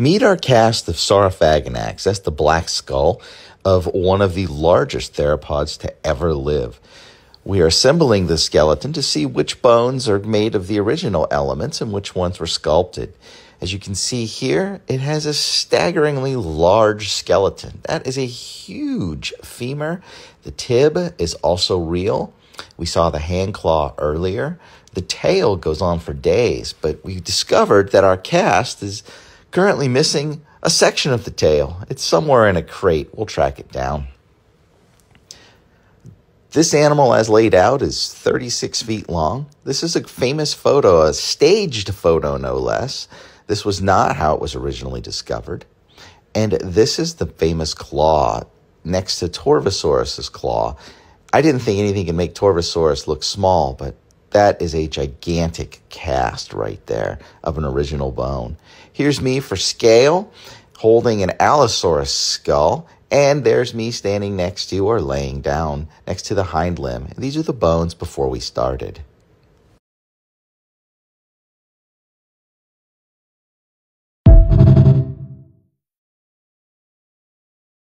Meet our cast of Saurophaganax. That's the black skull of one of the largest theropods to ever live. We are assembling the skeleton to see which bones are made of the original elements and which ones were sculpted. As you can see here, it has a staggeringly large skeleton. That is a huge femur. The tib is also real. We saw the hand claw earlier. The tail goes on for days, but we discovered that our cast is currently missing a section of the tail. It's somewhere in a crate. We'll track it down. This animal, as laid out, is 36 feet long. This is a famous photo, a staged photo, no less. This was not how it was originally discovered. And this is the famous claw next to Torvosaurus's claw. I didn't think anything could make Torvosaurus look small, but that is a gigantic cast right there of an original bone. Here's me for scale holding an Allosaurus skull, and there's me standing next to or laying down next to the hind limb. These are the bones before we started.